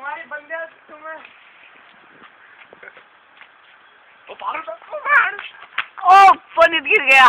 तुम्हारे बंदे तुम्हें ओ पागल ओ पनीर गिर गया।